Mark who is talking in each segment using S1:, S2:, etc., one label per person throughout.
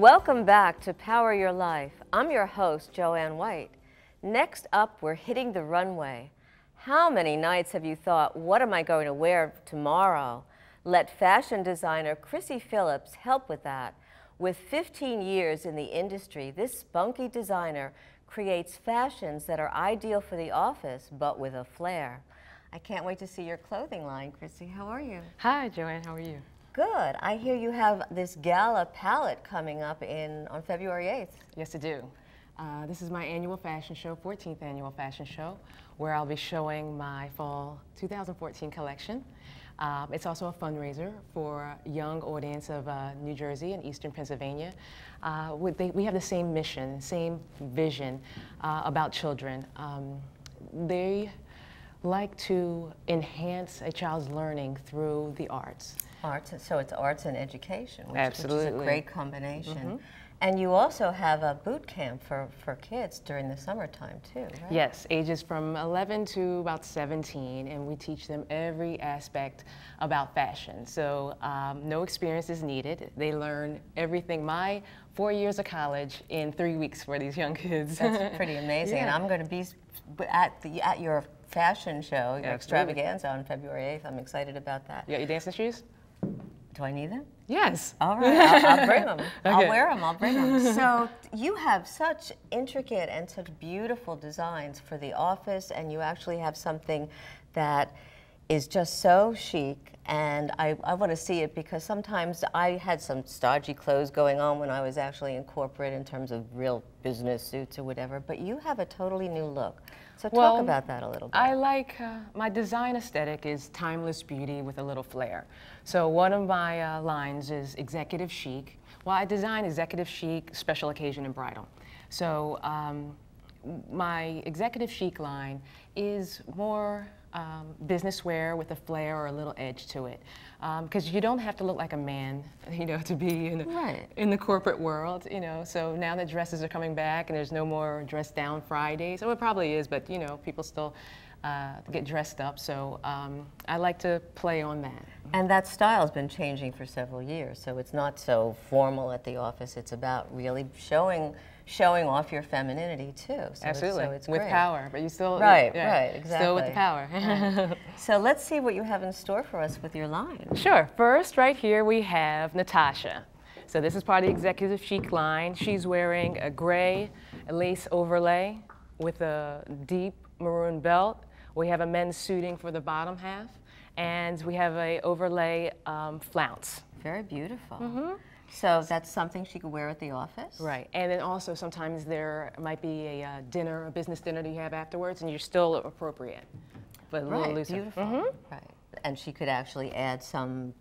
S1: Welcome back to Power Your Life. I'm your host, Jo Anne White. Next up, we're hitting the runway. How many nights have you thought, what am I going to wear tomorrow? Let fashion designer Chrissy Phillips help with that. With 15 years in the industry, this spunky designer creates fashions that are ideal for the office, but with a flair. I can't wait to see your clothing line, Chrissy. How are you?
S2: Hi, Jo Anne. How are you?
S1: Good. I hear you have this gala palette coming up in on February 8th.
S2: Yes, I do. Uh, this is my annual fashion show, 14th annual fashion show, where I'll be showing my fall 2014 collection. Um, it's also a fundraiser for a young audience of uh, New Jersey and Eastern Pennsylvania. Uh, we, they, we, have the same mission, same vision uh, about children. Um, they like to enhance a child's learning through the arts.
S1: Arts, so it's arts and education, which,
S2: Absolutely.
S1: which is a great combination. Mm -hmm. And you also have a boot camp for, for kids during the summertime too, right?
S2: Yes, ages from 11 to about 17, and we teach them every aspect about fashion. So um, no experience is needed. They learn everything. My four years of college in three weeks for these young kids.
S1: That's pretty amazing. Yeah. And I'm going to be at the at your fashion show, your extravaganza on February 8th. I'm excited about that.
S2: You got your dancing shoes?
S1: Do I need them?
S2: Yes.
S1: All right, I'll, I'll bring them. okay. I'll wear them, I'll bring them. So you have such intricate and such beautiful designs for the office, and you actually have something that is just so chic and I, I want to see it because sometimes I had some stodgy clothes going on when I was actually in corporate in terms of real business suits or whatever, but you have a totally new look. So talk
S2: well,
S1: about that a little bit.
S2: I like, uh, my design aesthetic is timeless beauty with a little flair. So one of my uh, lines is executive chic. Well, I design executive chic, special occasion, and bridal. So um, my executive chic line is more um, business wear with a flair or a little edge to it. Because um, you don't have to look like a man, you know, to be in,
S1: right.
S2: in the corporate world, you know. So now that dresses are coming back and there's no more dress down Fridays, so it probably is, but you know, people still uh, get dressed up. So um, I like to play on that.
S1: And that style has been changing for several years. So it's not so formal at the office. It's about really showing showing off your femininity too.
S2: So Absolutely,
S1: it's, so it's
S2: with
S1: great.
S2: power, but you still
S1: right, yeah, right, exactly.
S2: Still with the power.
S1: right. So let's see what you have in store for us with your line.
S2: Sure. First, right here we have Natasha. So this is part of the executive chic line. She's wearing a gray lace overlay with a deep maroon belt. We have a men's suiting for the bottom half, and we have a overlay um, flounce.
S1: Very beautiful. Mm -hmm. So that's something she could wear at the office?
S2: Right. And then also sometimes there might be a uh, dinner, a business dinner that you have afterwards, and you're still appropriate, but a
S1: right,
S2: little looser.
S1: Beautiful. Mm -hmm. Right. And she could actually add some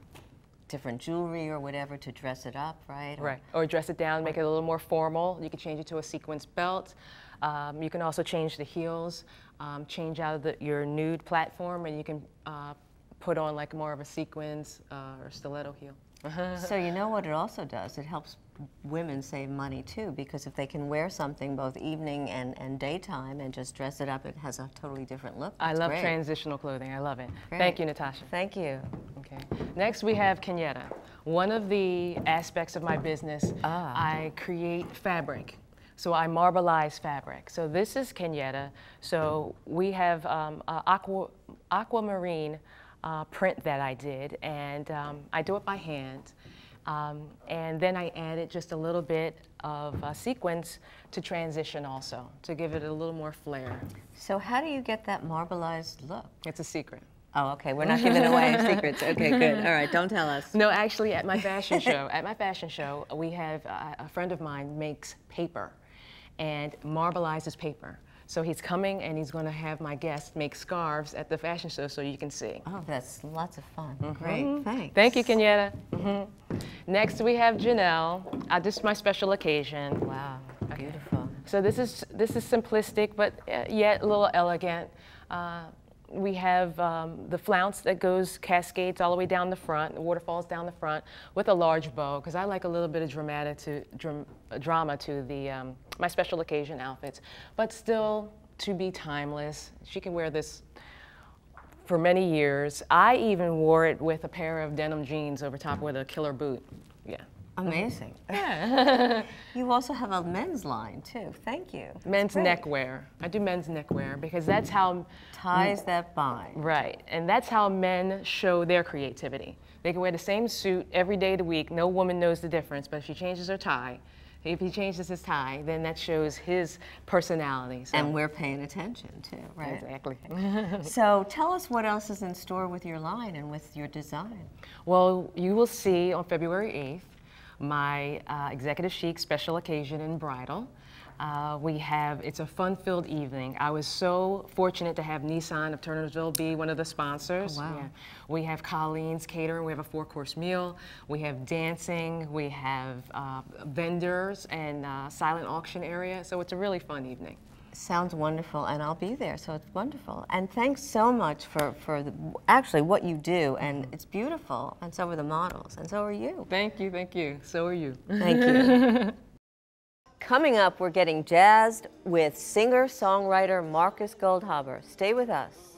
S1: different jewelry or whatever to dress it up, right?
S2: Right. Or dress it down, make it a little more formal. You can change it to a sequence belt. Um, you can also change the heels, um, change out the, your nude platform, and you can uh, put on like more of a sequins uh, or stiletto heel.
S1: so you know what it also does? It helps women save money too because if they can wear something both evening and, and daytime and just dress it up, it has a totally different look.
S2: That's I love great. transitional clothing. I love it. Great. Thank you, Natasha.
S1: Thank you.
S2: Okay. Next we have Kenyetta. One of the aspects of my business, ah. I create fabric. So I marbleize fabric. So this is Kenyetta. So we have um, aqua, aquamarine uh, print that I did, and um, I do it by hand. Um, and then I added just a little bit of uh, sequence to transition also, to give it a little more flair.
S1: So how do you get that marbleized look?
S2: It's a secret.
S1: Oh, okay. We're not giving away secrets. Okay, good. All right, don't tell us.
S2: No, actually, at my fashion show, at my fashion show, we have uh, a friend of mine makes paper and marbleizes paper. So he's coming and he's going to have my guests make scarves at the fashion show so you can see.
S1: Oh, that's lots of fun. Mm -hmm. Great, thanks.
S2: Thank you, Kenyetta. Mm -hmm. Next we have Janelle. Uh, this is my special occasion.
S1: Wow, beautiful.
S2: So this is this is simplistic, but uh, yet a little elegant. Uh, we have um, the flounce that goes cascades all the way down the front, the waterfalls down the front with a large bow, because I like a little bit of dramatic to, dram drama to the, um, my special occasion outfits, but still to be timeless. She can wear this for many years. I even wore it with a pair of denim jeans over top with a killer boot. Yeah.
S1: Amazing.
S2: Yeah.
S1: you also have a men's line too. Thank you.
S2: men's neckwear. I do men's neckwear because that's how
S1: ties that bind.
S2: Right, and that's how men show their creativity. They can wear the same suit every day of the week. No woman knows the difference, but if she changes her tie, if he changes his tie, then that shows his personality.
S1: So. And we're paying attention too, right?
S2: Exactly.
S1: so tell us what else is in store with your line and with your design.
S2: Well, you will see on February 8th my uh, Executive Chic Special Occasion in Bridal. Uh, we have, it's a fun-filled evening. I was so fortunate to have Nissan of Turnersville be one of the sponsors.
S1: Oh, wow. Yeah.
S2: We have Colleen's Catering, we have a four-course meal, we have dancing, we have uh, vendors and uh, silent auction area, so it's a really fun evening.
S1: Sounds wonderful, and I'll be there, so it's wonderful. And thanks so much for, for the, actually what you do, and it's beautiful, and so are the models, and so are you.
S2: Thank you, thank you. So are you.
S1: Thank you. Coming up, we're getting jazzed with singer-songwriter Marcus Goldhaber. Stay with us.